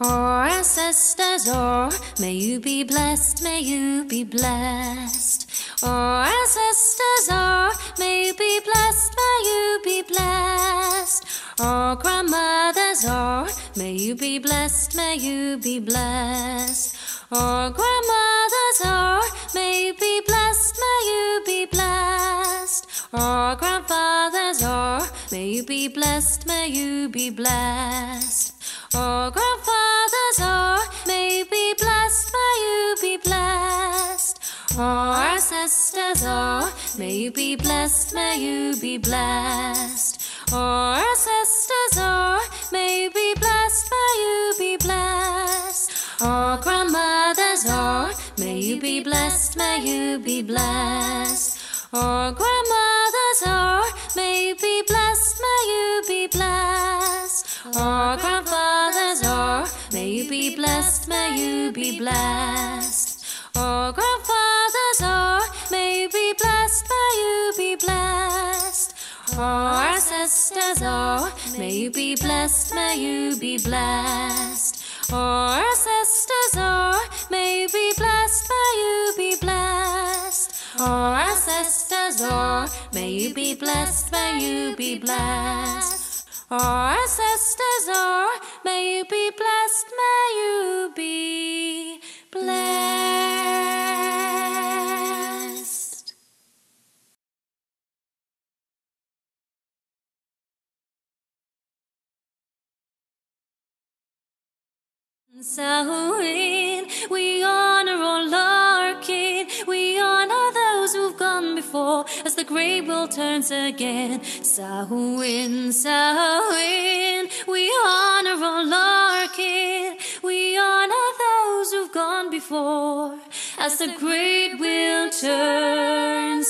Our ancestors, oh, may you be blessed, may you be blessed. Our ancestors, oh, may you be blessed, may you be blessed. Grandmothers, oh, may you be blessed, may you be blessed. Our grandmothers, oh, may you be blessed, may you be blessed. Our grandfathers, oh, may you be blessed, may you be blessed. Blessed. Our ancestors, oh, may you be blessed, may you be blessed. Our ancestors, oh, may you be blessed, may you be blessed. Our grandmothers, oh, may you be blessed, may you be blessed. Our grandmothers, oh, may you be blessed, may you be blessed. Our grandfathers, oh, may you be blessed, may you be blessed. Our grandfathers, blessed. Our ancestors, oh, may you be blessed, may you be blessed. Our ancestors, oh, may you be blessed, may you be blessed. Our ancestors, oh, may you be blessed, may you be blessed. Our ancestors, oh, may you be Samhain, we honor all our kin. We honor those who've gone before as the great world turns again. Samhain, Samhain, we honor all our kin. We honor those who've gone before as the great will turn